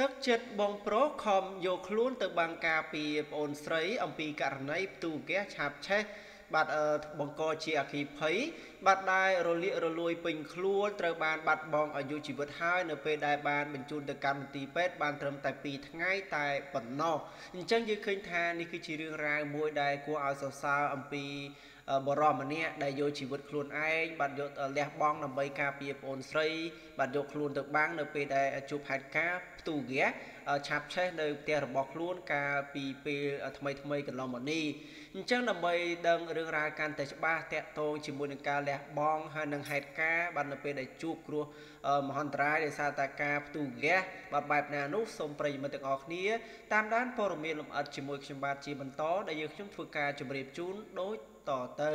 ទឹកចិត្តបងប្រុសខំយកខ្លួនទៅបាំងការពីប្អូនស្រី អំពីករណីផ្ទូហ្គាសឆាបឆេះបាទបង្កជាអគិភ័យបាទដែលរលាករលួយពេញខ្លួនត្រូវបានបាត់បង់អាយុជីវិតហើយនៅពេលដែលបានបញ្ជូនទៅកម្មវិធីពេទ្យបានត្រឹមតែ2ថ្ងៃតែប៉ុណ្ណោះអញ្ចឹងយើងឃើញថានេះគឺជារឿងរ៉ាវមួយដែលគួរឲ្យសរសើរអំពី បរមម្នាក់ដែលយកជីវិតខ្លួនឯងបាទយកលះបង់ដើម្បីការពារប្អូនស្រី បាទយកខ្លួនទៅបាំងនៅពេលដែលជួបហេតុការណ៍ផ្ទុះហ្គា ឆាប់ឆេះនៅផ្ទះរបស់ខ្លួនកាលពីពេលថ្មីថ្មីកន្លងមកនេះអញ្ចឹងដើម្បីដឹងរឿងរ៉ាវកាន់តែច្បាស់តាក់ទងជាមួយនឹងការលះបង់ហើយនឹងហេតុការណ៍បាទនៅពេលដែលជួបគ្រោះមហន្តរាយដោយសារតែការផ្ទុះហ្គាសបាទបែបណានោះសូមប្រិយមិត្តទាំងអស់គ្នាតាមដានព័ត៌មានលម្អិតជាមួយខ្ញុំបាទជាបន្តដែលយើងខ្ញុំធ្វើការជម្រាបជូនដូចតទៅ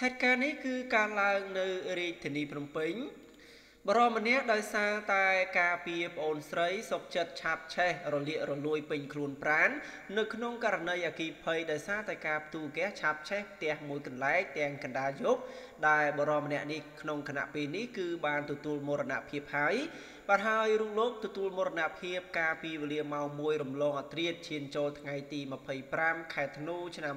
ហេតុការណ៍នេះគឺការឡើងនៅរាជធានីភ្នំពេញ បរមម្នាក់ដោយសារតែការពីប្អូនស្រីសុកចិត្តឆាប់ឆេះរលាករលួយពេញខ្លួនប្រាននៅក្នុងករណីអគិភ័យដោយសារតែការផ្ទុះហ្គាសឆាប់ឆេះផ្ទះមួយកន្លែងទាំងកណ្ដាលយប់ដែលបរមម្នាក់នេះក្នុងគណៈពេលនេះគឺបានទទួលមរណភាពហើយបាទហើយរូបលោកទទួលមរណភាពកាលពីវេលាម៉ោង1រំលងអត្រាឈានចូលថ្ងៃទី25ខែធ្នូឆ្នាំ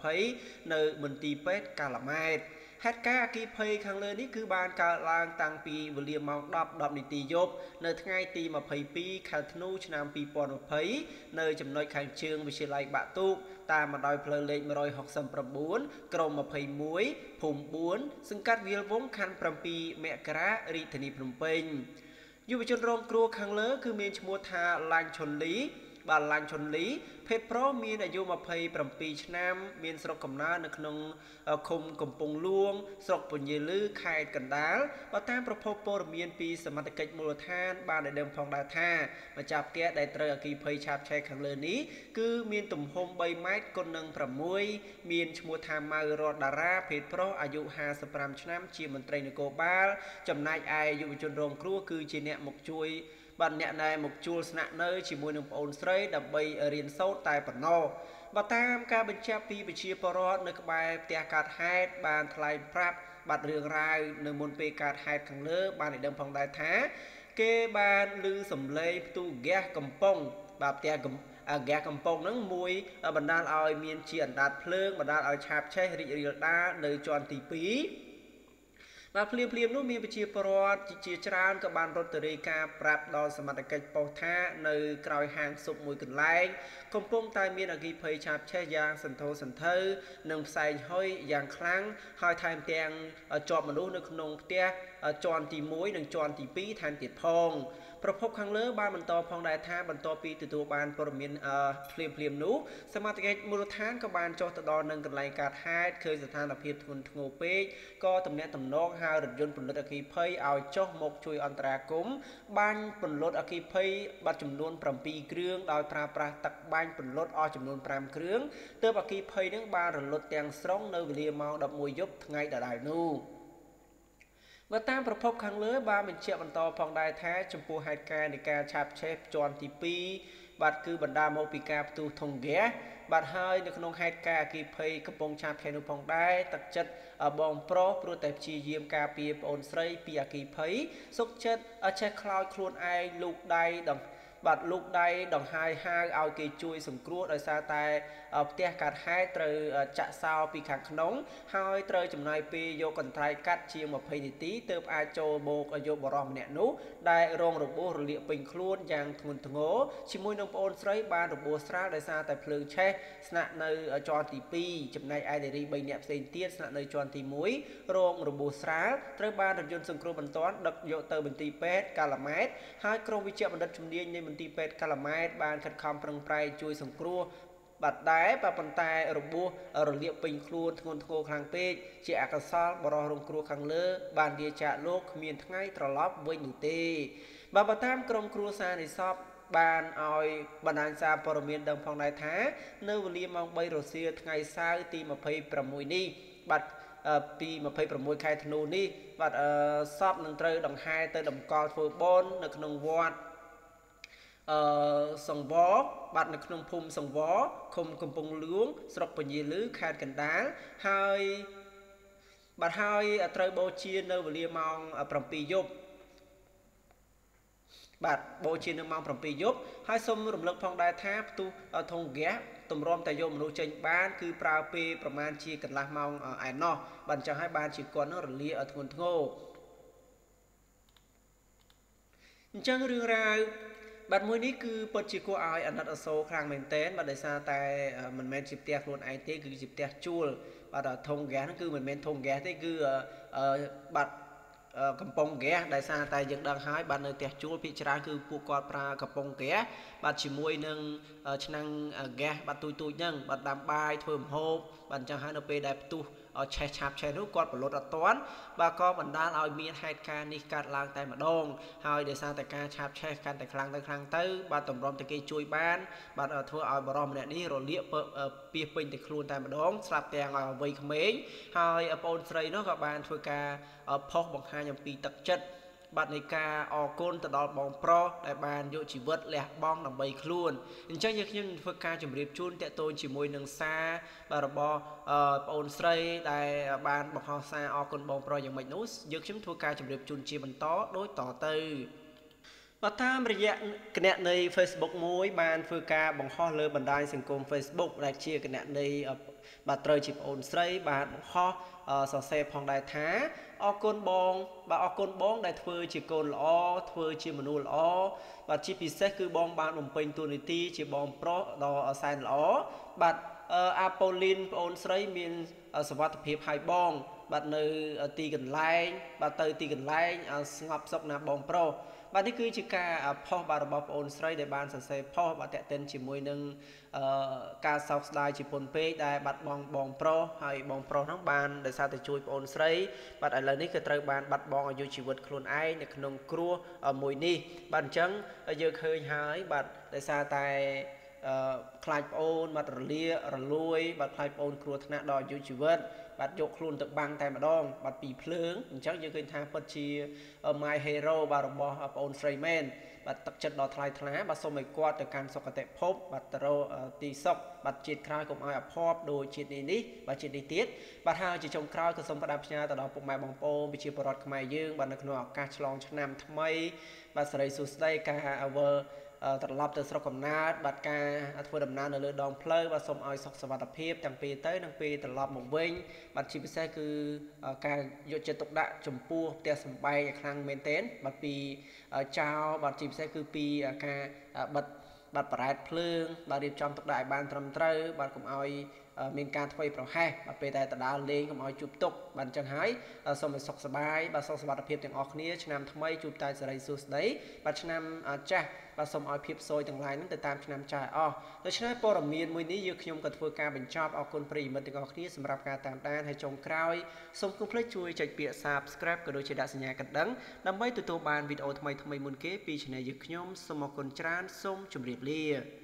2020នៅមន្ទីរពេទ្យកាឡាម៉ែត ហេតុការណ៍អគិភ័យខាងលើនេះគឺបានកើតឡើងតាំងពីវេលាម៉ោង10 10នាទីយប់នៅថ្ងៃទី22ខែធ្នូឆ្នាំ2020នៅចំណុចខាងជើងវិទ្យាល័យបាក់ទូកតាមបណ្ដោយផ្លូវលេខ169ក្រុម21ភូមិ4សង្កាត់វាលវងខណ្ឌ7មករារាជធានីភ្នំពេញយុវជនរងគ្រោះខាងលើគឺមានឈ្មោះថាឡាញ់ឈុនលី បាទឡាញ់ឈុនលីភេទប្រុសមានអាយុ27ឆ្នាំ មានស្រុកកំណើតនៅក្នុងឃុំកំពង់លួង ស្រុកពញាលឺខេត្តកណ្ដាលបើតាមប្រភពព័ត៌មានពីសមត្ថកិច្ចមូលដ្ឋាន បានឲ្យដឹងផងដែរថាម្ចាស់ផ្ទះដែលត្រូវអគិភ័យឆាបឆេះខាងលើនេះគឺមានទំហំ3ម៉ែត្រគុណនឹង6មានឈ្មោះថាម៉ៅរតតារាភេទប្រុសអាយុ55ឆ្នាំ ជាមន្ត្រីនគរបាល ចំណែកឯយុវជនរងគ្រោះគឺជាអ្នកមកជួយ បាទអ្នកណែមកជួលស្នាក់នៅជាមួយនឹងប្អូនស្រីដើម្បីរៀនសូត្រតែប៉ុណ្ណោះបើតាមការបញ្ជាក់ពីវិជាពរដ្ឋនៅក្បែរផ្ទះកាត់ហេតុបានថ្លែងប្រាប់បាត់រឿងរ៉ាវនៅមុនពេលកើតហេតុខាងលើ បានឲ្យដឹងផងដែរថា គេបានឮសំឡេងផ្ទុះហ្គាសកំប៉ុងបាទផ្ទះកំអាហ្គាសកំប៉ុងហ្នឹងមួយ បណ្ដាលឲ្យមានជាអណ្ដាតភ្លើងបណ្ដាលឲ្យឆាបឆេះរីករាលដាលនៅជាន់ទី2 បាទភ្លាមភ្លាមនោះមានប្រជាពលរដ្ឋជាច្រើនក៏បានរត់ទៅរាយការណ៍ប្រាប់ដល់សមត្ថកិច្ចប៉ុស្តិ៍ថានៅក្រោយហាងស៊ុបមួយកន្លែងកំពុងតែមានអគិភ័យឆាបឆេះយ៉ាងសន្ធោសន្ធៅនិងផ្សែងហុយយ៉ាងខ្លាំងហើយថែមទាំងជាប់មនុស្សនៅក្នុងផ្ទះជាន់ទី1និងជាន់ទី2ថែមទៀតផង ប្រភពខាងលើបានបន្តផងដែរថាបន្ទាប់ពីទទួលបានព័ត៌មានភ្លាមភ្លាមនោះសមាជិកមូលដ្ឋានក៏បានចុះទៅដល់នឹងកន្លែងកើតហេតុឃើញស្ថានភាពធ្ងន់ធ្ងរពេកក៏ទំនាក់ទំនងហៅរថយន្តពន្លត់អគិភ័យឲ្យចុះមកជួយអន្តរាគមន៍បាញ់ពន្លត់អគិភ័យបាត់ចំនួន7គ្រឿងដោយប្រើប្រាស់ទឹកបាញ់ពន្លត់អស់ចំនួន5គ្រឿងទើបអគិភ័យនឹងបានរលត់ទាំងស្រុងនៅវេលាម៉ោង11យប់ថ្ងៃដដែលនោះ បើតាមប្រភពខាងលើបានបញ្ជាក់បន្តផងដែរថាចំពោះហេតុការណ៍នៃការឆាបឆេះជាន់ទី2បាទគឺបណ្ដាមកពីការផ្ទុះធុងហ្គាសបាទហើយនៅក្នុងហេតុការណ៍អគិភ័យកំពុងឆាបឆេះនោះផងដែរទឹកចិត្តបងប្រុសព្រោះតែព្យាយាមការពារប្អូនស្រីពីអគិភ័យសុខចិត្តឆេះខ្លោចខ្លួនឯងលូកដៃដង្បាទលូកដៃដង្ហាយហាវឲ្យគេជួយសង្គ្រោះដោយសារតែផ្ទះកាត់ហែកត្រូវចាក់សោពីខាងក្នុង ហើយត្រូវចំណាយពេលយកកន្ត្រៃកាត់ជាង20នាទីទើបអាចចូលមកយកបរោះម្នាក់នោះដែលរងរបួសរលាកពេញខ្លួនយ៉ាងធ្ងន់ធ្ងរជាមួយនឹងប្អូនស្រីបានរបួសស្រាលដោយសារតែភ្លើងឆេះស្នាក់នៅជាន់ទី2ចំណែកឯនារី3នាក់ផ្សេងទៀតស្នាក់នៅជាន់ទី1រងរបួសស្រាលត្រូវបានរថយន្តសង្គ្រោះបន្ទាន់ដឹកយកទៅមន្ទីរពេទ្យកាឡាម៉ែតហើយក្រុមវិជ្ជាបណ្ឌិតជំនាញនៃមន្ទីរពេទ្យកាឡាម៉ែតបានខិតខំប្រឹងប្រែងជួយសង្គ្រោះបាត់ដែរប៉ុន្តែរបួសរលាកពេញខ្លួនធ្ងន់ធ្ងរខ្លាំងពេកជាអកុសលបរោះរងគ្រោះខាងលើ បានលាចាកលោកគ្មានថ្ងៃត្រឡប់វិញនោះទេបើបើតាមក្រុមគ្រួសារនៃសពបានឲ្យបណ្ដាញសារព័ត៌មានដឹងផងដែរថា នៅវេលាម៉ោង3រសៀលថ្ងៃសៅរ៍ទី26នេះបាទពី26ខែធ្នូនេះបាទសពនឹងត្រូវដង្ហែទៅតម្កល់ធ្វើបុណ្យនៅក្នុងវត្ត អឺសង្វរបាទនៅក្នុងភូមិសង្វរឃុំកំពង់លួង ស្រុកពញាលឺខេត្តកណ្ដាលហើយបាទហើយត្រូវបូជានៅវេលាម៉ោង7យប់បាទបូជានៅម៉ោង7យប់ហើយសូមរំលឹកផងដែរថាផ្ទុះធុងហ្គាសទម្រាំតែយកមនុស្សចេញបានគឺប្រើពេលប្រមាណជាកន្លះម៉ោងឯណោះបាទអញ្ចឹងហើយបានជាគាត់នឹងរលាធ្ងន់ធ្ងរអញ្ចឹងរឿងរ៉ាវ បាទមួយនេះគឺពិតជាគួរឲ្យអាណិតអាសូរខ្លាំងមែនទែនបាទដោយសារតែមិនមែនជាផ្ទះខ្លួនឯងទេគឺជាផ្ទះជួលបាទធុងហ្គាសហ្នឹងគឺមិនមែនធុងហ្គាសទេគឺបាទកំប៉ុងហ្គាសដែលសារតែយើងដឹងហើយបាទនៅផ្ទះជួលភាគច្រើនគឺពួកគាត់ប្រើកំប៉ុងហ្គាសបាទជាមួយនឹងឆ្នាំងហ្គាសបាទទូចទូចហ្នឹងបាទដាំបាយធ្វើម្ហូបបាទអញ្ចឹងហើយនៅពេលដែលផ្ទុះ ឆេះឆាប់ឆេះនោះគាត់ប្រលត់អត់តាន់បាទក៏បណ្ដាលឲ្យមានហេតុការណ៍នេះកើតឡើងតែម្ដងហើយដោយសារតែការឆាប់ឆេះកាន់តែខ្លាំងទៅខ្លាំងទៅបាទតម្រុំតែគេជួយបានបាទធ្វើឲ្យបរិសម្នាក់នេះរលាកពីពេញទៅខ្លួនតែម្ដងស្លាប់ទាំងវ័យក្មេងហើយប្អូនស្រីនោះក៏បានធ្វើការផុសបង្ហាញអំពីទឹកចិត្ត បាទនៃការអរគុណទៅដល់បងប្រុសដែលបានយកជីវិតលះបង់ដើម្បីខ្លួនអញ្ចឹងយើងខ្ញុំធ្វើការជម្រាបជូនតកតូនជាមួយនឹងសារបាទរបស់បងអូនស្រីដែលបានបង្ហោះសារអរគុណបងប្រុសយ៉ាងម៉េចនោះយើងខ្ញុំធ្វើការជម្រាបជូនជាបន្តដូចតទៅ បាទតាមរយៈគណនី Facebook មួយបានធ្វើការបង្ហោះលើបណ្ដាញសង្គម Facebook ដែលជាគណនីបាទត្រូវជាប្អូនស្រីបានបង្ហោះសរសេរផងដែរថាអរគុណបង បាទអរគុណបង ដែលធ្វើជាកូនល្អធ្វើជាមនុស្សល្អបាទជាពិសេសគឺបងបានបំពេញតួនាទីជាបងប្រុសដ៏សែនល្អបាទអាប៉ូលីនប្អូនស្រីមានសវត្ថភាពឲ្យបង បាទនៅទីកន្លែង បាទទៅទីកន្លែងស្ងប់សុខណាបងប្រុស បាទនេះគឺជាការផុសបាទរបស់បងអូនស្រីដែលបានសរសេរផុសបាទតេតិនជាមួយនឹងអឺការសោកស្ដាយជាពន់ពេកដែលបាត់បង់បងប្រុសហើយបងប្រុសហ្នឹងបានដោយសារតែជួយបងអូនស្រីបាទឥឡូវនេះគឺត្រូវបានបាត់បង់អាយុជីវិតខ្លួនឯងនៅក្នុងគ្រោះមួយនេះបាទអញ្ចឹងយើងឃើញហើយបាទដោយសារតែអឺខ្លាចប្អូនបាត់រលារលួយបាត់ខ្លាចប្អូនគ្រោះថ្នាក់ដល់អាយុជីវិត បាទយកខ្លួនទៅបាំងតែម្ដង បាទពីភ្លើងអញ្ចឹងយើងឃើញថាពិតជា my hero បាទរបស់ប្អូនស្រីមែនបាទទឹកចិត្តដ៏ថ្លៃថ្លាបាទសូមឲ្យគាត់ទៅកាន់សុគតិភពបាទទៅរកទីសុខបាទជាតិក្រោយកុំឲ្យអភ័ព្វដូចជាតិនេះនេះបាទជាតិនេះទៀតបាទហើយជាចុងក្រោយក៏សូមផ្ដាំផ្ញើទៅដល់ពុកម៉ែបងប្អូនប្រជាពលរដ្ឋខ្មែរយើងបាទនៅក្នុងឱកាសឆ្លងឆ្នាំថ្មី បាទសេរីសុស្ដីការអវល ត្រឡប់ទៅស្រុកកំណើតបាទការធ្វើដំណើរនៅលើដងផ្លូវបាទសូមឲ្យសុខសុវត្ថិភាពទាំងពេលទៅនិងពេលត្រឡប់មកវិញបាទជាពិសេសគឺការយកចិត្តទុកដាក់ចំពោះផ្ទះសម្បែងឲ្យខ្លាំងមែនទែនបាទពីចៅបាទជាពិសេសគឺពីការបិទបាទបរ៉ែតភ្លើងបាទរៀបចំទុកដាក់ឲ្យបានត្រឹមត្រូវបាទកុំឲ្យមានការធ្វើប្រហែសបាទពេលតែដដាលលេងកុំឲ្យជួបទុកបាទអញ្ចឹងហើយសូមឲ្យសុខសប្បាយបាទសុខសុវត្ថិភាពទាំងអស់គ្នាឆ្នាំថ្មីជួបតែសេរីសួស្តីបាទឆ្នាំចាស់បាទសូមឲ្យភាពសោយទាំងឡាយនឹងទៅតាមឆ្នាំចាស់អស់ដូច្នេះព័ត៌មានមួយនេះយើងខ្ញុំក៏ធ្វើការបញ្ចប់អរគុណប្រិយមិត្តទាំងអស់គ្នាសម្រាប់ការតាមដានហើយចុងក្រោយសូមកុំភ្លេចជួយចុចពាក្យ Subscribe ក៏ដូចជាដាក់សញ្ញាកណ្ដឹងដើម្បីទទួលបានវីដេអូថ្មីៗមុនគេពី Channel យើងខ្ញុំសូមអរគុណច្រើនសូមជម្រាបលា